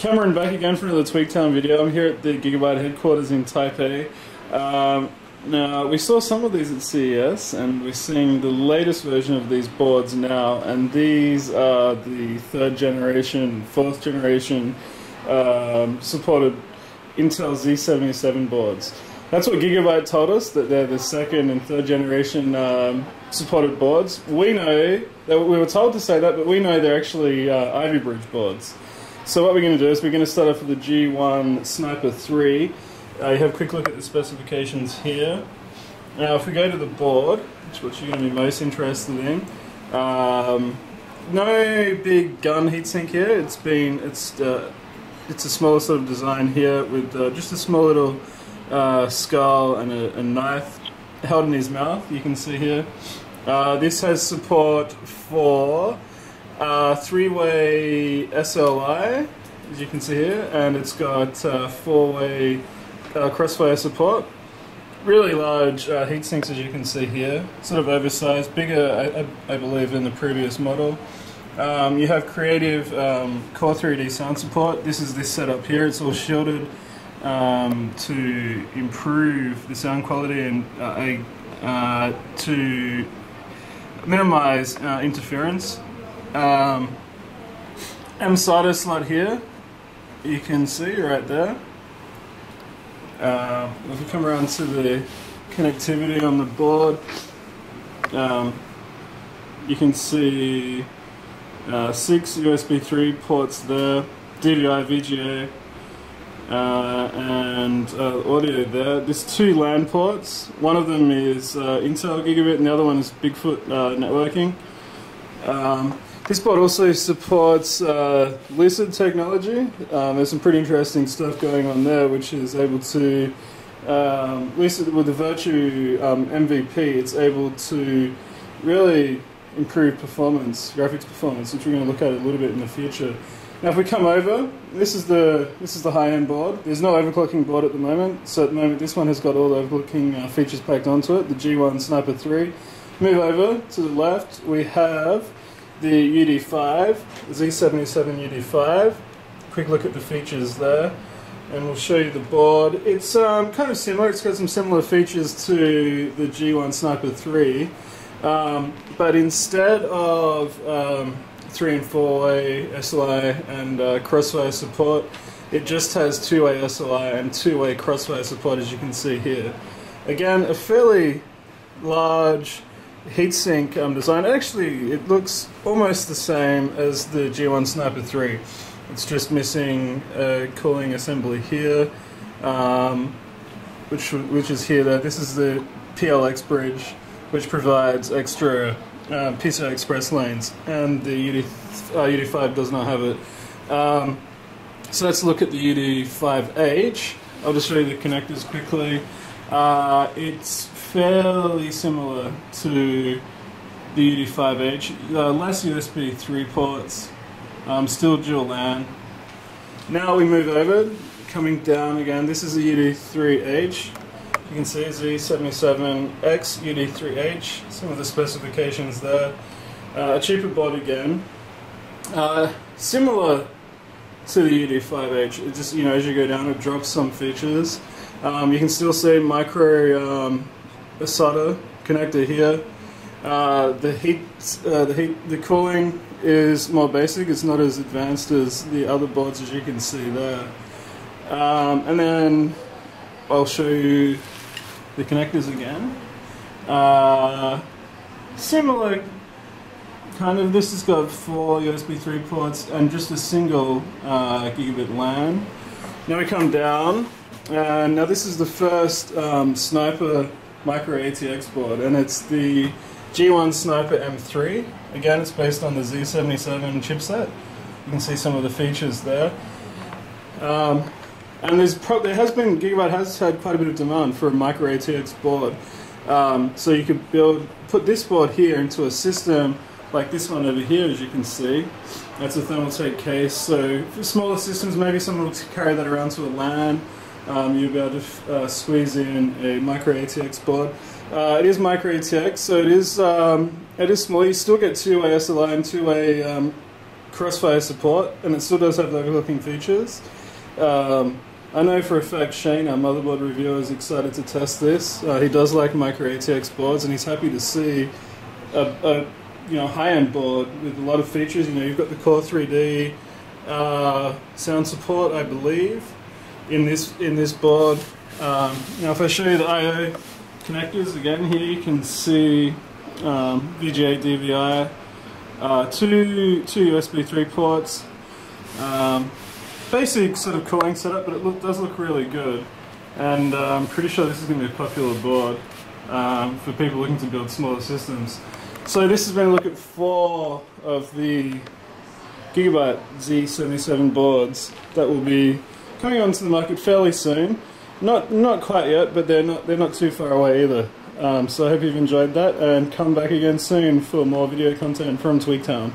Cameron back again for another Tweaktown video. I'm here at the Gigabyte headquarters in Taipei. Um, now, we saw some of these at CES, and we're seeing the latest version of these boards now, and these are the third generation, fourth generation um, supported Intel Z77 boards. That's what Gigabyte told us, that they're the second and third generation um, supported boards. We know, that we were told to say that, but we know they're actually uh, Ivy Bridge boards. So what we're going to do is we're going to start off with the G1 Sniper 3. Uh, you have a quick look at the specifications here. Now if we go to the board, which is what you're going to be most interested in, um, no big gun heatsink here. It's been it's uh, it's a smaller sort of design here with uh, just a small little uh, skull and a, a, knife held in his mouth. You can see here. Uh, this has support for uh, three-way SLI, as you can see here, and it's got uh, four-way uh, crossfire support. Really large uh, heat sinks, as you can see here. Sort of oversized, bigger, I, I believe, than the previous model. Um, you have creative um, Core 3D sound support. This is this setup here. It's all shielded um, to improve the sound quality and uh, uh, to minimize uh, interference um, M-SATA slot here, you can see right there. Uh, if we come around to the connectivity on the board, um, you can see uh, six USB 3 ports there, DVI, VGA, uh, and uh, audio there. There's two LAN ports. One of them is uh, Intel Gigabit, and the other one is Bigfoot uh, networking. Um, this board also supports uh, Lucid technology. Um, there's some pretty interesting stuff going on there, which is able to um, Lucid with the Virtu um, MVP. It's able to really improve performance, graphics performance, which we're going to look at a little bit in the future. Now, if we come over, this is the this is the high-end board. There's no overclocking board at the moment, so at the moment this one has got all the overclocking uh, features packed onto it. The G1 Sniper 3. Move over to the left, we have the UD5, Z77 UD5. Quick look at the features there, and we'll show you the board. It's um, kind of similar, it's got some similar features to the G1 Sniper 3, um, but instead of um, 3 and 4 way SLI and uh, crossfire support, it just has two way SLI and two way crossfire support, as you can see here. Again, a fairly large heatsink um, design. Actually, it looks almost the same as the G1 Sniper 3. It's just missing a cooling assembly here, um, which which is here. Though this is the PLX bridge, which provides extra uh, PCI Express lanes, and the UD, uh, UD5 does not have it. Um, so let's look at the UD5H. I'll just show you the connectors quickly. Uh, it's fairly similar to the UD5H. Uh, less USB 3 ports, um, still dual LAN. Now we move over, coming down again. This is the UD3H. You can see Z77X UD3H, some of the specifications there. Uh, a cheaper board again. Uh, similar to the UD5H, it just, you know, as you go down, it drops some features. Um, you can still see micro um, SATA connector here. Uh, the heat, uh, the heat, the cooling is more basic. It's not as advanced as the other boards, as you can see there. Um, and then I'll show you the connectors again. Uh, similar kind of. This has got four USB 3 ports and just a single uh, gigabit LAN. Now we come down. Uh, now this is the first um, Sniper micro ATX board, and it's the G1 Sniper M3. Again, it's based on the Z77 chipset. You can see some of the features there. Um, and there's there has been Gigabyte has had quite a bit of demand for a micro ATX board. Um, so you could build put this board here into a system like this one over here, as you can see. That's a Thermaltake case. So for smaller systems, maybe someone will carry that around to a LAN um, you'll be able to uh, squeeze in a micro ATX board. Uh, it is micro ATX, so it is um, it is small. You still get two-way SLI and two-way um, Crossfire support, and it still does have the looking features. Um, I know for a fact Shane, our motherboard reviewer, is excited to test this. Uh, he does like micro ATX boards, and he's happy to see a, a you know high-end board with a lot of features. You know, you've got the Core 3D uh, sound support, I believe, in this in this board. Um, now, if I show you the I/O connectors again, here you can see um, VGA DVI, uh, two two USB 3 ports. Um, basic sort of cooling setup, but it look, does look really good. And uh, I'm pretty sure this is going to be a popular board um, for people looking to build smaller systems. So this has been a look at four of the Gigabyte Z77 boards that will be coming onto the market fairly soon. Not not quite yet, but they're not they're not too far away either. Um, so I hope you've enjoyed that, and come back again soon for more video content from Tweaktown.